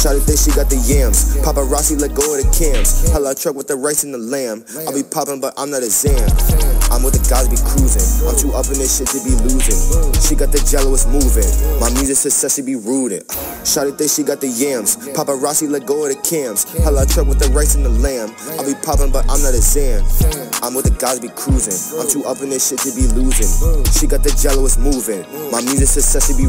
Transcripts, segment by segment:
Shawty think she got the yams. Paparazzi let go of the cams. Hella truck with the rice and the lamb. I be popping, but I'm not a Zam. I'm with the guys be cruising. I'm too up in this shit to be losing. She got the jello, it's moving. My music success, she be rooting. Shawty think she got the yams. Paparazzi let go of the cams. Hella truck with the rice and the lamb. I be popping, but I'm not a Zam. I'm with the guys be cruising. I'm too up in this shit to be losing. She got the jello, it's moving. My music success, she be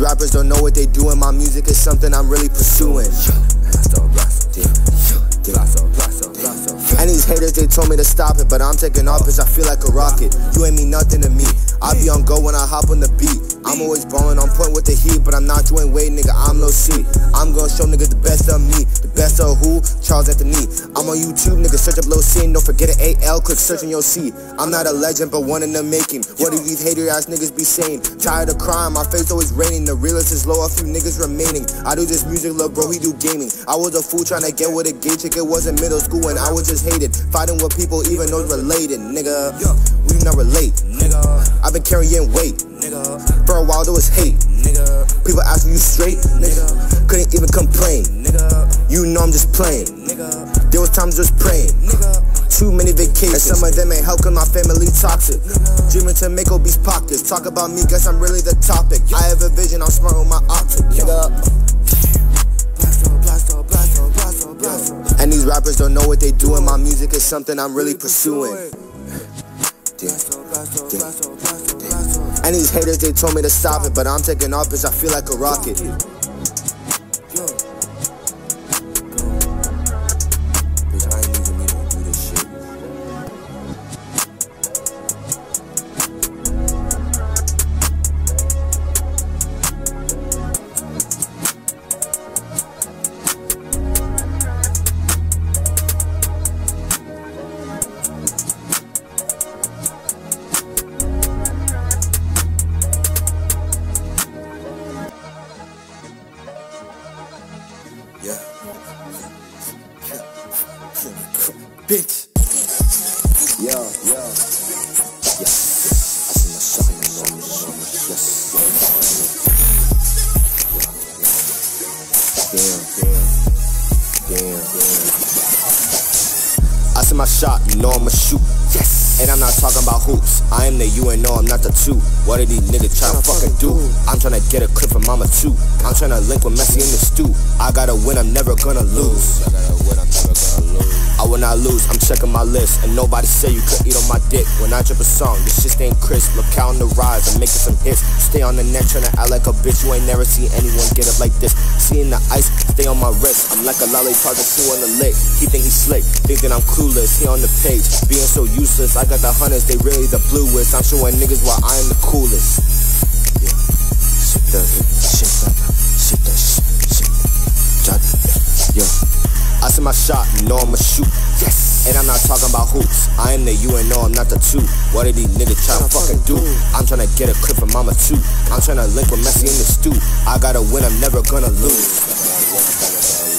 these rappers don't know what they doing. My music is something I'm really pursuing. And these haters, they told me to stop it, but I'm taking off cause I feel like a rocket. You ain't mean nothing to me. I be on go when I hop on the beat. I'm always ballin' on point with the heat, but I'm not doing weight, nigga. I'm no C. I'm gonna show niggas the best of me. The best of who? Charles Anthony. I'm on YouTube, nigga. Search up Lil C don't forget an AL. Click search and you'll see. I'm not a legend, but one in the making. What do these hater ass niggas be saying? Tired of crime, my face always raining. The realest is low, a few niggas remaining. I do this music, lil' bro, he do gaming. I was a fool trying to get with a gay chick. It wasn't middle school and I was just hated. Fighting with people, even those related, nigga. We not relate, nigga. I've been carrying weight, nigga. For a while there was hate, nigga. People asking you straight, nigga. Couldn't even complain, nigga. You know I'm just playing, nigga. There was times just praying, nigga. Too many vacations. And some of them ain't helping my family toxic. Dreaming to make obese pockets. Talk about me, guess I'm really the topic. I have a vision, I'm smart with my optics, nigga. And these rappers don't know what they doing. My music is something I'm really pursuing. And these haters, they told me to stop it, but I'm taking off cause I feel like a rocket. Yeah. Bitch. Yeah, yeah. Yeah. I see my shot in the moment, moment. Yes. Damn, damn. Damn, damn. I see my shot, you know I'ma shoot. Yes. And I'm not talking about hoops. I am the you and no, I'm not the two. What are these niggas tryna fucking do? I'm tryna get a clip from mama too. I'm tryna link with Messi in the stew. I gotta win, I'm never gonna lose. I gotta win, I'm never gonna lose. I will not lose, I'm checking my list. And nobody say you could eat on my dick. When I drop a song, this shit ain't crisp. Look out on the rise, I'm making some hits. Stay on the net, tryna act like a bitch. You ain't never seen anyone get up like this. Seeing the ice, stay on my wrist. I'm like a lollipop that's two on the lick. He think he slick, think that I'm clueless. He on the page, being so useless. I got the hunters, they really the bluest. I'm showing niggas why I am the coolest. The shit that, shit that shit, shit. Jot, yeah. I see my shot, you know I'ma shoot. Yes. And I'm not talking about hoops. I am the you and no, I'm not the two. What are these niggas tryna fucking do? I'm tryna get a clip from mama too. I'm tryna link with Messi in the stew. I gotta win, I'm never gonna lose.